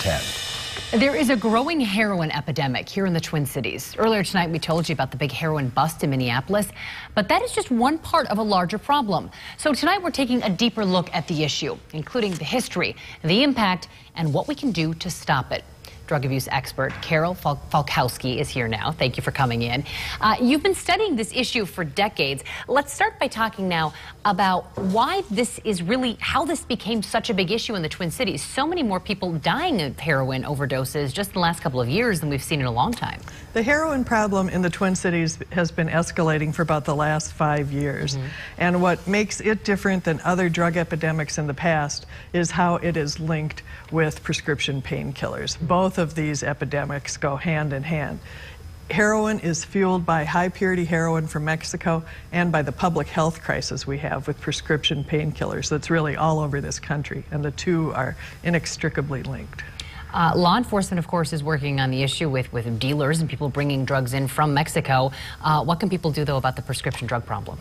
10. There is a growing heroin epidemic here in the Twin Cities. Earlier tonight, we told you about the big heroin bust in Minneapolis, but that is just one part of a larger problem. So tonight, we're taking a deeper look at the issue, including the history, the impact, and what we can do to stop it drug abuse expert Carol Fal Falkowski is here now. Thank you for coming in. Uh, you've been studying this issue for decades. Let's start by talking now about why this is really, how this became such a big issue in the Twin Cities. So many more people dying of heroin overdoses just in the last couple of years than we've seen in a long time. The heroin problem in the Twin Cities has been escalating for about the last five years. Mm -hmm. And what makes it different than other drug epidemics in the past is how it is linked with prescription painkillers. Both of these epidemics go hand in hand. Heroin is fueled by high purity heroin from Mexico and by the public health crisis we have with prescription painkillers that's really all over this country, and the two are inextricably linked. Uh, law enforcement, of course, is working on the issue with, with dealers and people bringing drugs in from Mexico. Uh, what can people do, though, about the prescription drug problem?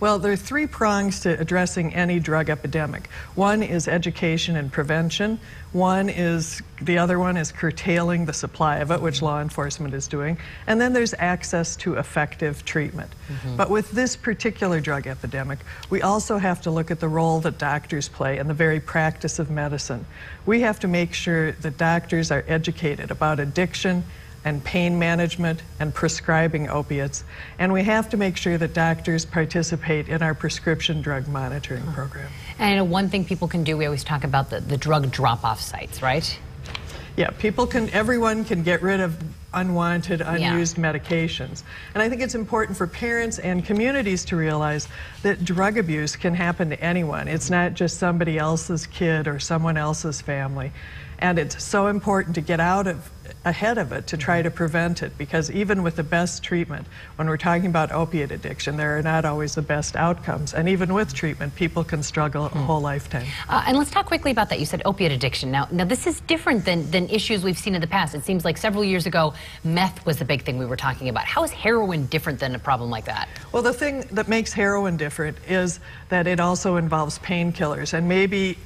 Well, there are three prongs to addressing any drug epidemic. One is education and prevention. One is, the other one is curtailing the supply of it, which law enforcement is doing. And then there's access to effective treatment. Mm -hmm. But with this particular drug epidemic, we also have to look at the role that doctors play in the very practice of medicine. We have to make sure that doctors are educated about addiction and pain management and prescribing opiates. And we have to make sure that doctors participate in our prescription drug monitoring program. And I know one thing people can do, we always talk about the, the drug drop-off sites, right? Yeah, people can, everyone can get rid of unwanted, unused yeah. medications. And I think it's important for parents and communities to realize that drug abuse can happen to anyone. It's not just somebody else's kid or someone else's family. And it's so important to get out of ahead of it to try to prevent it because even with the best treatment, when we're talking about opiate addiction, there are not always the best outcomes. And even with treatment, people can struggle a whole lifetime. Uh, and let's talk quickly about that. You said opiate addiction. Now, now this is different than, than issues we've seen in the past. It seems like several years ago, meth was the big thing we were talking about. How is heroin different than a problem like that? Well, the thing that makes heroin different is that it also involves painkillers. And maybe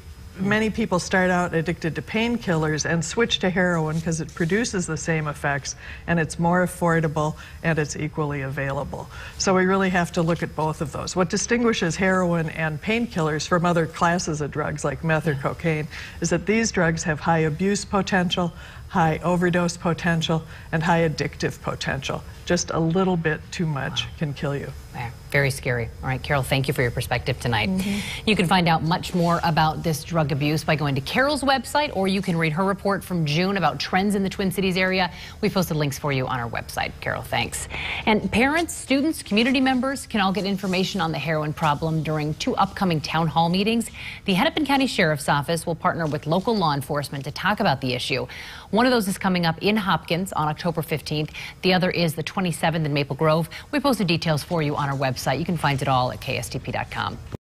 many people start out addicted to painkillers and switch to heroin because it produces the same effects and it's more affordable and it's equally available. So we really have to look at both of those. What distinguishes heroin and painkillers from other classes of drugs like meth or cocaine is that these drugs have high abuse potential, high overdose potential, and high addictive potential. Just a little bit too much wow. can kill you. Very scary. All right, Carol, thank you for your perspective tonight. Mm -hmm. You can find out much more about this drug abuse by going to Carol's website, or you can read her report from June about trends in the Twin Cities area. We posted links for you on our website. Carol, thanks. And parents, students, community members can all get information on the heroin problem during two upcoming town hall meetings. The Hennepin County Sheriff's Office will partner with local law enforcement to talk about the issue. One of those is coming up in Hopkins on October 15th. The other is the 27th in Maple Grove. We posted details for you on our website. You can find it all at kstp.com.